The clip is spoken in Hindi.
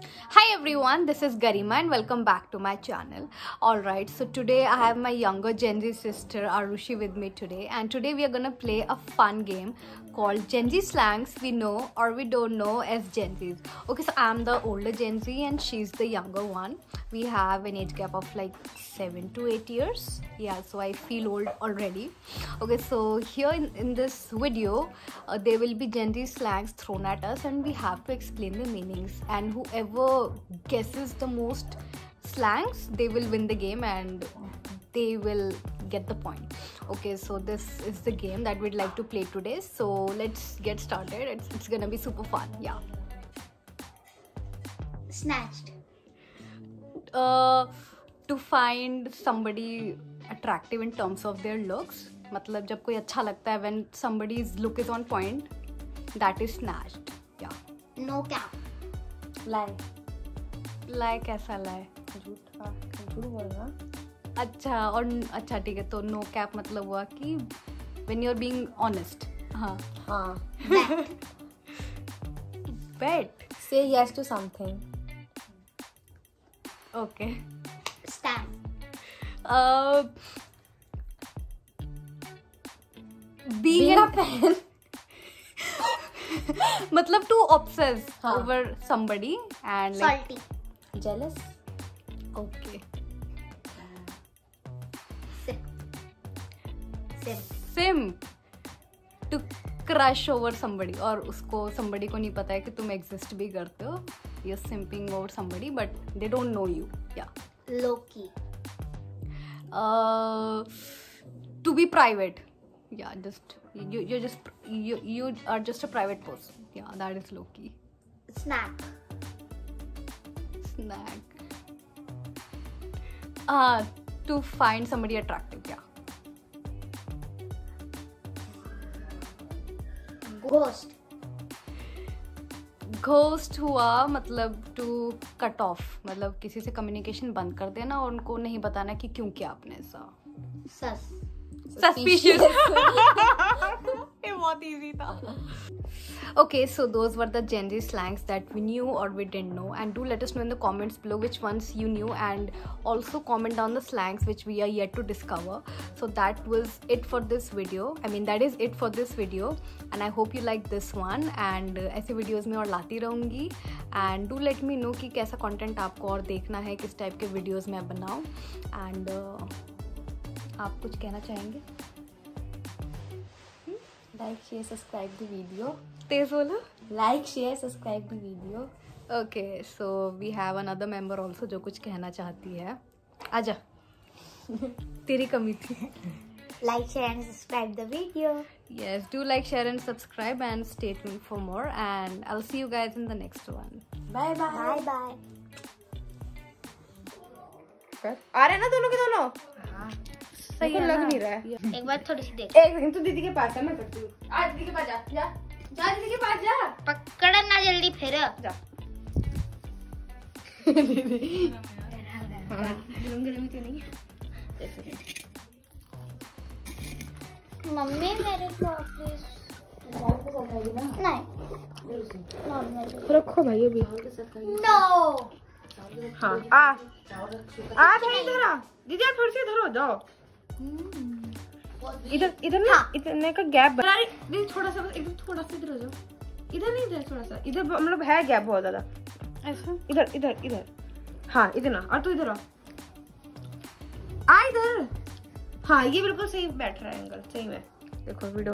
Hi everyone, this is Garima and welcome back to my channel. Alright, so today I have my younger Gen Z sister Arushi with me today and today we are gonna play a fun game called Gen Z slangs we know or we don't know as Gen Zs. Okay, so I'm the older Gen Z and she's the younger one. We have an age gap of like 7 to 8 years. Yeah, so I feel old already. Okay, so here in, in this video, uh, there will be Gen Z slangs thrown at us and we have to explain the meanings and whoever guesses the most slangs they will win the game and they will get the point okay so this is the game that we'd like to play today so let's get started it's, it's gonna be super fun yeah snatched uh, to find somebody attractive in terms of their looks मतलब जब कोई अच्छा लगता है when somebody's look is on point that is snatched yeah no cap लाई लाई कैसा झूठ हाँ झूठ बोलना अच्छा और अच्छा ठीक है तो नो कैप मतलब हुआ कि when you are being honest हाँ। हाँ। बेट से yes to something okay stand. Being a pain मतलब to obsess. Over somebody and like jealous okay simp to crush over somebody और उसको समबडी को नहीं पता है कि तुम एग्जिस्ट भी करते हो। You simping over somebody but they don't know you या uh, to be private. Yeah just you you're just you you are just a private person yeah that is low-key snack snack uh to find somebody attractive yeah ghost ghost हुआ मतलब टू कट ऑफ़ मतलब किसी से कम्युनिकेशन बंद कर देना और उनको नहीं बताना कि क्यों किया आपने ऐसा sus suspicious ये बहुत easy था okay so those were the gen z slangs that we knew or we didn't know and do let us know in the comments below which ones you knew and also comment down the slangs which we are yet to discover so that was it for this video i mean that is it for this video and i hope you like this one and uh, ऐसे videos में और लाती रहूँगी and do let me know कि कैसा content आपको और देखना है किस टाइप के videos मैं बनाऊँ and uh, आप कुछ कहना चाहेंगे? Like share subscribe the video तेज बोलो? Like share subscribe the video okay so we have another member also जो कुछ कहना चाहती है। आजा। तेरी कमी थी। Like share and subscribe the video yes do like share and subscribe and stay tuned for more and I will see you guys in the next one bye bye bye bye आ रहे ना दोनों के दोनों? हाँ। सही है लग नहीं रहा है। एक बार थोड़ी सी देख। एक सेकंड तू दीदी के पास है मैं करती हूँ। आ दीदी के पास जा जा। जा दीदी के पास जा। पकड़ ना जल्दी फिर। जा। तो है। मम्मी मेरे को ऑफ़िस नहीं। रखो भाई अभी। नो हाँ आ। आ भाई इधर आ। दीदी आप फिर से इधर हो जाओ। इधर इधर ना इतने का गैप बना थोड़ा सा एकदम थोड़ा सा इधर हो जाओ। इधर नहीं इधर थोड़ा सा। इधर मतलब है गैप बहुत ज़्यादा। ऐसा? इधर इधर इधर। हाँ इधर ना और तू इधर आ। आ इधर। हाँ ये बिल्कुल सही बैठ रहा है एंगल सही में। देखो वीडियो